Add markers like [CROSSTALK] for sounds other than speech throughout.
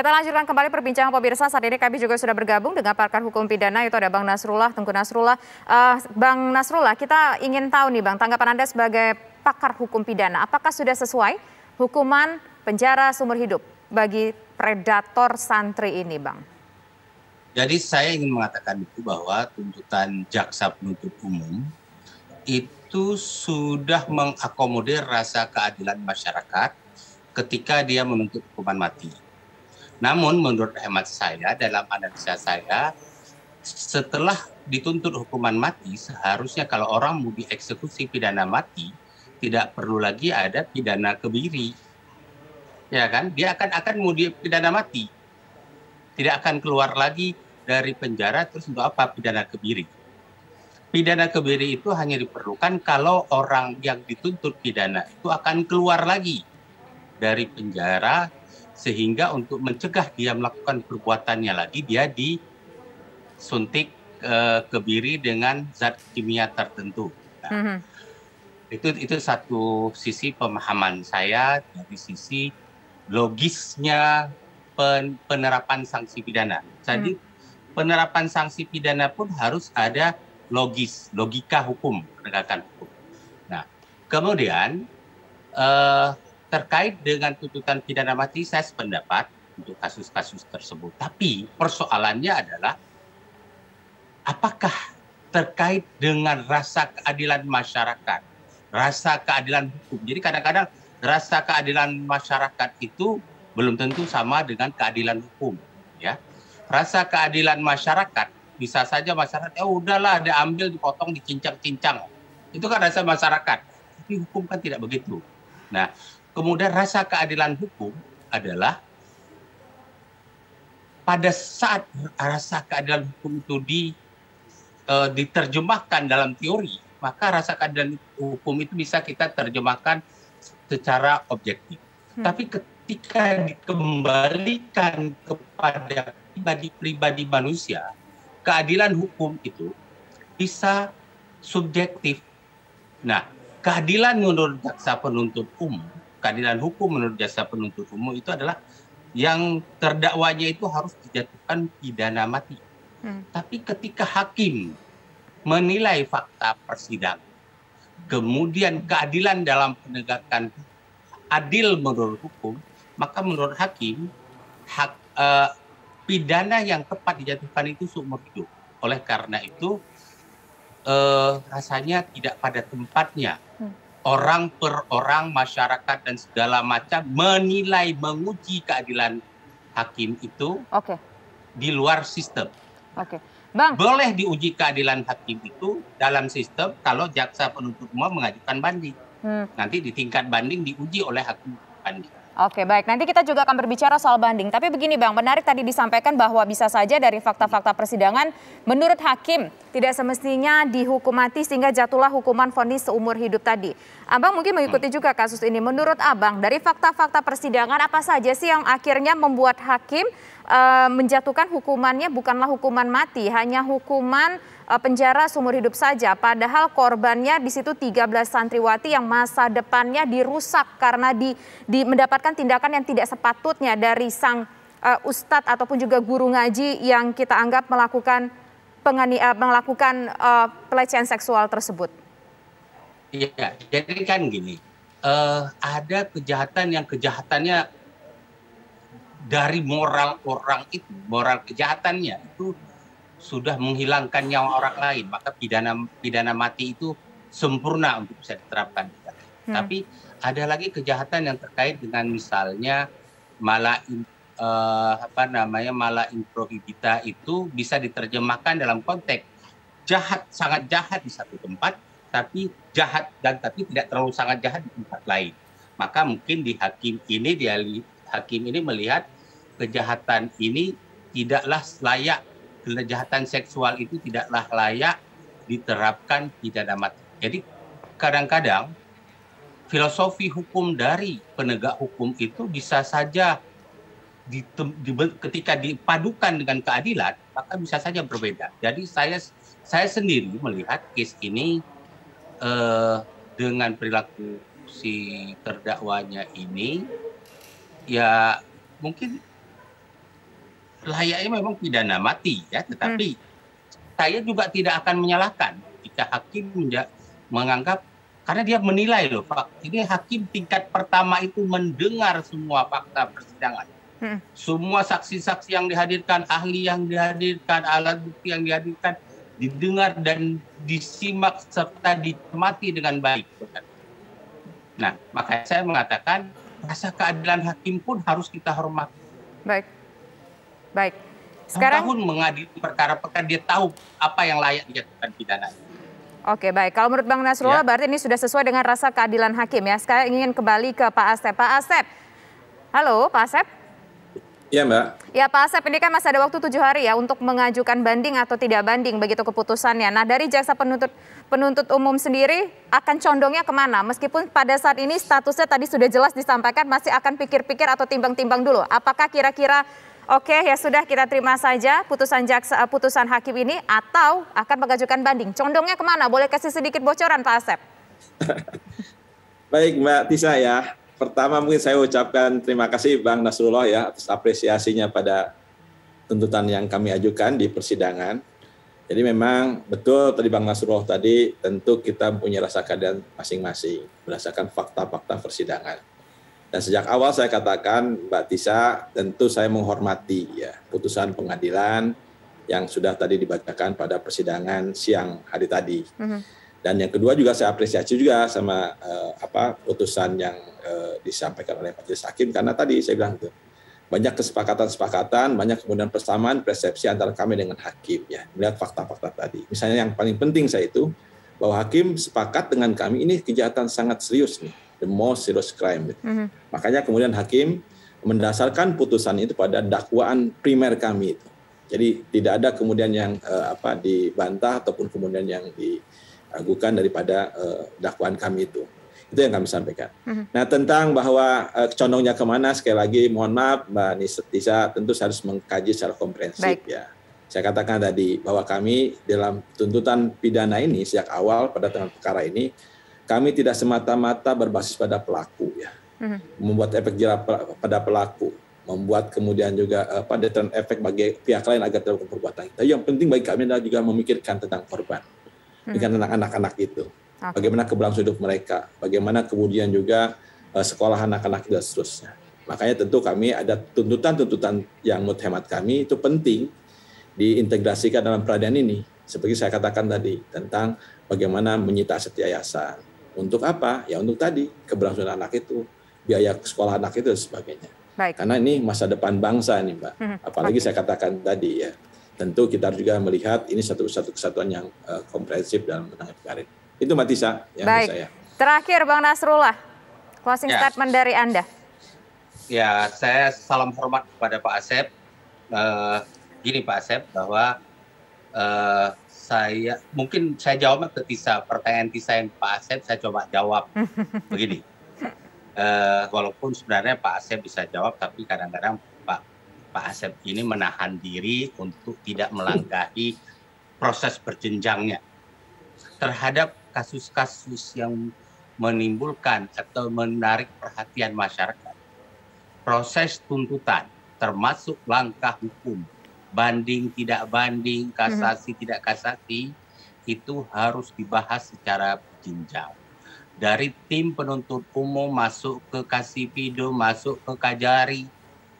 Kita lanjutkan kembali perbincangan pemirsa. Saat ini kami juga sudah bergabung dengan pakar hukum pidana itu ada Bang Nasrullah, Tengku Nasrullah. Uh, Bang Nasrullah, kita ingin tahu nih Bang, tanggapan Anda sebagai pakar hukum pidana, apakah sudah sesuai hukuman penjara seumur hidup bagi predator santri ini Bang? Jadi saya ingin mengatakan itu bahwa tuntutan jaksa penuntut umum itu sudah mengakomodir rasa keadilan masyarakat ketika dia menuntut hukuman mati namun menurut hemat saya dalam analisa saya setelah dituntut hukuman mati seharusnya kalau orang mau dieksekusi pidana mati tidak perlu lagi ada pidana kebiri. Ya kan? Dia akan akan mau pidana mati. Tidak akan keluar lagi dari penjara terus untuk apa pidana kebiri. Pidana kebiri itu hanya diperlukan kalau orang yang dituntut pidana itu akan keluar lagi dari penjara sehingga untuk mencegah dia melakukan perbuatannya lagi dia disuntik uh, kebiri dengan zat kimia tertentu. Nah, mm -hmm. Itu itu satu sisi pemahaman saya dari sisi logisnya pen, penerapan sanksi pidana. Jadi mm. penerapan sanksi pidana pun harus ada logis, logika hukum penegakan hukum. Nah, kemudian uh, terkait dengan tuntutan pidana mati saya sependapat untuk kasus-kasus tersebut. Tapi persoalannya adalah apakah terkait dengan rasa keadilan masyarakat, rasa keadilan hukum. Jadi kadang-kadang rasa keadilan masyarakat itu belum tentu sama dengan keadilan hukum, ya. Rasa keadilan masyarakat bisa saja masyarakat ya udahlah ada ambil dipotong dicincang-cincang. Itu kan rasa masyarakat. Tapi hukum kan tidak begitu. Nah, Kemudian rasa keadilan hukum adalah pada saat rasa keadilan hukum itu di, uh, diterjemahkan dalam teori, maka rasa keadilan hukum itu bisa kita terjemahkan secara objektif. Hmm. Tapi ketika dikembalikan kepada pribadi-pribadi manusia, keadilan hukum itu bisa subjektif. Nah, keadilan menurut jaksa penuntut umum keadilan hukum menurut jasa penuntut umum itu adalah yang terdakwanya itu harus dijatuhkan pidana mati. Hmm. Tapi ketika hakim menilai fakta persidangan, kemudian keadilan dalam penegakan adil menurut hukum, maka menurut hakim hak uh, pidana yang tepat dijatuhkan itu seumur hidup. Oleh karena itu uh, rasanya tidak pada tempatnya hmm orang per orang, masyarakat dan segala macam menilai menguji keadilan hakim itu okay. di luar sistem. Oke. Okay. Bang. Boleh diuji keadilan hakim itu dalam sistem kalau jaksa penuntut umum mengajukan banding. Hmm. Nanti di tingkat banding diuji oleh hakim banding. Oke, baik. Nanti kita juga akan berbicara soal banding. Tapi begini Bang, menarik tadi disampaikan bahwa bisa saja dari fakta-fakta persidangan, menurut hakim tidak semestinya dihukum mati sehingga jatuhlah hukuman vonis seumur hidup tadi. Abang mungkin mengikuti juga kasus ini. Menurut Abang, dari fakta-fakta persidangan apa saja sih yang akhirnya membuat hakim uh, menjatuhkan hukumannya bukanlah hukuman mati, hanya hukuman penjara seumur hidup saja. Padahal korbannya di situ 13 santriwati yang masa depannya dirusak karena di, di mendapatkan tindakan yang tidak sepatutnya dari sang uh, ustadz ataupun juga guru ngaji yang kita anggap melakukan pengani, uh, melakukan uh, pelecehan seksual tersebut. Iya, jadi kan gini, uh, ada kejahatan yang kejahatannya dari moral orang itu, moral kejahatannya itu sudah menghilangkan nyawa orang lain, maka pidana pidana mati itu sempurna untuk bisa diterapkan. Hmm. Tapi ada lagi kejahatan yang terkait dengan misalnya malah uh, apa namanya malah improhibita itu bisa diterjemahkan dalam konteks jahat sangat jahat di satu tempat, tapi jahat dan tapi tidak terlalu sangat jahat di tempat lain. Maka mungkin di hakim ini dia hakim ini melihat kejahatan ini tidaklah layak kejahatan seksual itu tidaklah layak diterapkan pidana mati. Jadi kadang-kadang filosofi hukum dari penegak hukum itu bisa saja di, di, ketika dipadukan dengan keadilan maka bisa saja berbeda. Jadi saya saya sendiri melihat case ini eh, dengan perilaku si terdakwanya ini ya mungkin layaknya memang pidana mati ya, tetapi hmm. saya juga tidak akan menyalahkan jika hakim menganggap karena dia menilai loh Pak, ini hakim tingkat pertama itu mendengar semua fakta persidangan. Hmm. Semua saksi-saksi yang dihadirkan, ahli yang dihadirkan, alat bukti yang dihadirkan didengar dan disimak serta dicermati dengan baik. Nah, makanya saya mengatakan rasa keadilan hakim pun harus kita hormati. Baik. Baik. Sekarang tahun mengadili perkara-perkara dia tahu apa yang layak dijatuhkan pidana. Oke, baik. Kalau menurut Bang Nasrullah ya. berarti ini sudah sesuai dengan rasa keadilan hakim ya. Sekarang ingin kembali ke Pak Asep. Pak Asep. Halo, Pak Asep. Iya Mbak. Ya Pak Asep, ini kan masih ada waktu tujuh hari ya untuk mengajukan banding atau tidak banding begitu keputusannya. Nah dari jaksa penuntut penuntut umum sendiri akan condongnya ke mana? Meskipun pada saat ini statusnya tadi sudah jelas disampaikan masih akan pikir-pikir atau timbang-timbang dulu. Apakah kira-kira oke ya sudah kita terima saja putusan jaksa putusan hakim ini atau akan mengajukan banding? Condongnya ke mana? Boleh kasih sedikit bocoran Pak Asep? [LAUGHS] Baik Mbak Tisa ya. Pertama mungkin saya ucapkan terima kasih Bang Nasrullah ya atas apresiasinya pada tuntutan yang kami ajukan di persidangan. Jadi memang betul tadi Bang Nasrullah tadi tentu kita punya rasa keadaan masing-masing berdasarkan fakta-fakta persidangan. Dan sejak awal saya katakan Mbak Tisa tentu saya menghormati ya putusan pengadilan yang sudah tadi dibacakan pada persidangan siang hari tadi. Mm -hmm. Dan yang kedua juga saya apresiasi juga sama uh, apa putusan yang uh, disampaikan oleh majelis hakim karena tadi saya bilang itu banyak kesepakatan-kesepakatan, banyak kemudian persamaan persepsi antara kami dengan hakim ya melihat fakta-fakta tadi. Misalnya yang paling penting saya itu bahwa hakim sepakat dengan kami ini kejahatan sangat serius nih, the most serious crime. Mm -hmm. Makanya kemudian hakim mendasarkan putusan itu pada dakwaan primer kami itu. Jadi tidak ada kemudian yang uh, apa dibantah ataupun kemudian yang di ragukan daripada uh, dakwaan kami itu. Itu yang kami sampaikan. Uh-huh. Nah tentang bahwa uh, condongnya ke mana, sekali lagi mohon maaf Mbak Nisa, tentu harus mengkaji secara komprehensif Baik. ya. Saya katakan tadi bahwa kami dalam tuntutan pidana ini sejak awal pada tengah perkara ini, kami tidak semata-mata berbasis pada pelaku ya, uh-huh. membuat efek jerah pada pelaku, membuat kemudian juga apa deteran efek bagi pihak lain agar tidak perbuatan. Tapi yang penting bagi kami adalah juga memikirkan tentang korban hmm. dengan anak-anak itu. Okay. Bagaimana keberlangsungan hidup mereka, bagaimana kemudian juga uh, sekolah anak-anak dan seterusnya. Makanya tentu kami ada tuntutan-tuntutan yang menurut hemat kami itu penting diintegrasikan dalam peradilan ini. Seperti saya katakan tadi tentang bagaimana menyita aset yayasan. Untuk apa? Ya untuk tadi keberlangsungan anak itu, biaya sekolah anak itu dan sebagainya. Baik. Karena ini masa depan bangsa nih Mbak. Hmm. Apalagi okay. saya katakan tadi ya tentu kita harus juga melihat ini satu satu kesatuan yang uh, komprehensif dalam menangani perkara ini. Itu Matisa yang Baik. saya. Terakhir Bang Nasrullah, closing ya. statement dari Anda. Ya, saya salam hormat kepada Pak Asep. Uh, gini Pak Asep, bahwa uh, saya mungkin saya jawabnya ke Tisa, pertanyaan Tisa yang Pak Asep saya coba jawab [LAUGHS] begini. Uh, walaupun sebenarnya Pak Asep bisa jawab, tapi kadang-kadang Pak Asep ini menahan diri untuk tidak melangkahi proses berjenjangnya terhadap kasus-kasus yang menimbulkan atau menarik perhatian masyarakat. Proses tuntutan termasuk langkah hukum, banding tidak banding, kasasi hmm. tidak kasasi, itu harus dibahas secara berjenjang. Dari tim penuntut umum masuk ke Kasipido, masuk ke Kajari,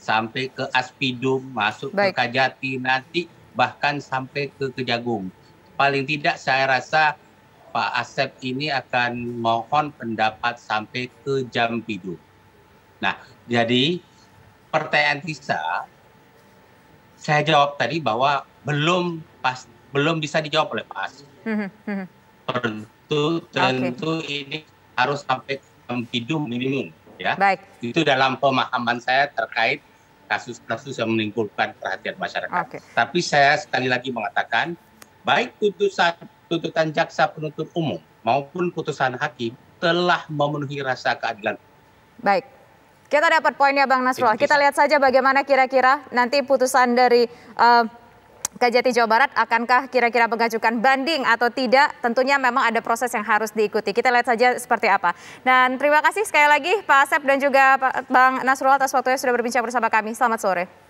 sampai ke Aspidum, masuk Baik. ke Kajati, nanti bahkan sampai ke Kejagung. Paling tidak saya rasa Pak Asep ini akan mohon pendapat sampai ke Jampidu. Nah, jadi pertanyaan Tisa, saya jawab tadi bahwa belum pas belum bisa dijawab oleh Pak. Hmm, hmm, hmm. Tentu tentu okay. ini harus sampai Jampidu minimum ya. Baik. Itu dalam pemahaman saya terkait kasus-kasus yang menimbulkan perhatian masyarakat. Okay. Tapi saya sekali lagi mengatakan, baik putusan tuntutan jaksa penuntut umum maupun putusan hakim telah memenuhi rasa keadilan. Baik. Kita dapat poinnya Bang Nasrullah. Kita lihat saja bagaimana kira-kira nanti putusan dari uh, Kajati Jawa Barat akankah kira-kira mengajukan banding atau tidak? Tentunya memang ada proses yang harus diikuti. Kita lihat saja seperti apa. Dan terima kasih sekali lagi Pak Asep dan juga Bang Nasrullah atas waktunya sudah berbincang bersama kami. Selamat sore.